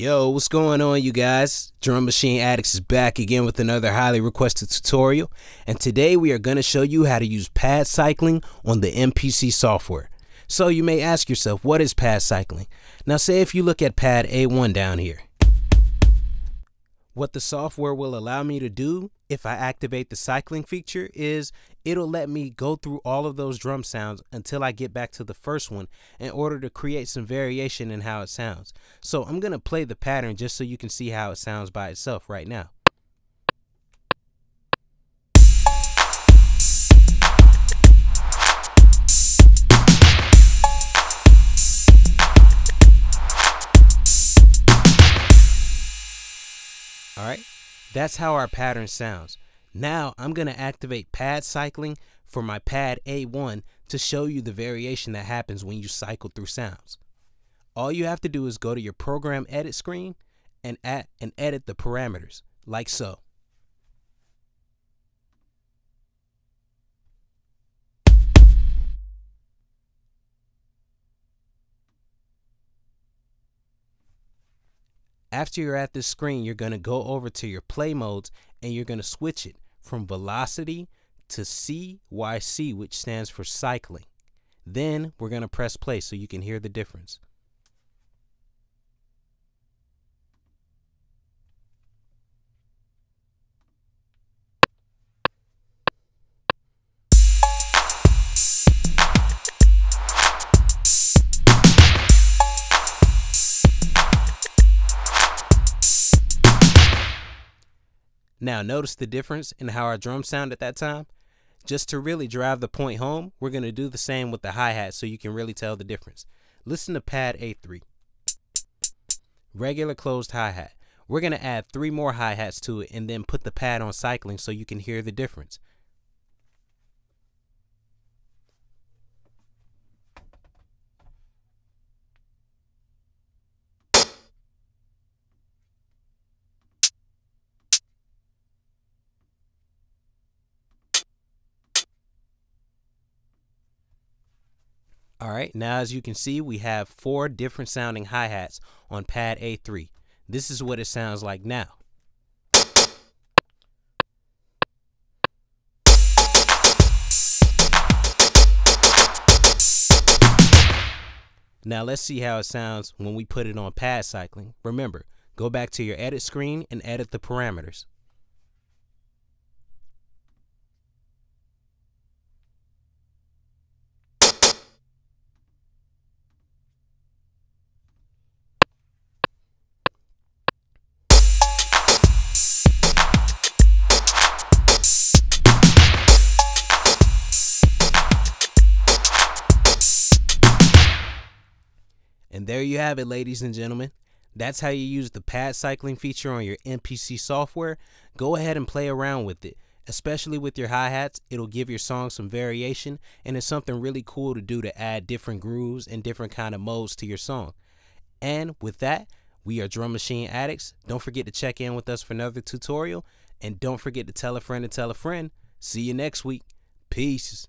Yo, what's going on, you guys? Drum Machine Addicts is back again with another highly requested tutorial, and today we are going to show you how to use pad cycling on the MPC software. So you may ask yourself, what is pad cycling? Now say if you look at pad A1 down here. What the software will allow me to do if I activate the cycling feature is it'll let me go through all of those drum sounds until I get back to the first one in order to create some variation in how it sounds. So I'm going to play the pattern just so you can see how it sounds by itself right now. All right, that's how our pattern sounds. Now I'm going to activate pad cycling for my pad A1 to show you the variation that happens when you cycle through sounds. All you have to do is go to your program edit screen and, add, and edit the parameters like so. After you're at this screen, you're going to go over to your play modes and you're going to switch it from velocity to CYC, which stands for cycling. Then we're going to press play so you can hear the difference. Now notice the difference in how our drums sound at that time. Just to really drive the point home, we're going to do the same with the hi-hat so you can really tell the difference. Listen to pad A3. Regular closed hi-hat. We're going to add three more hi-hats to it and then put the pad on cycling so you can hear the difference. All right, now as you can see, we have four different sounding hi-hats on pad A3. This is what it sounds like now. Now let's see how it sounds when we put it on pad cycling. Remember, go back to your edit screen and edit the parameters. And there you have it, ladies and gentlemen. That's how you use the pad cycling feature on your MPC software. Go ahead and play around with it, especially with your hi-hats. It'll give your song some variation and it's something really cool to do to add different grooves and different kind of modes to your song. And with that, we are Drum Machine Addicts. Don't forget to check in with us for another tutorial and don't forget to tell a friend to tell a friend. See you next week. Peace.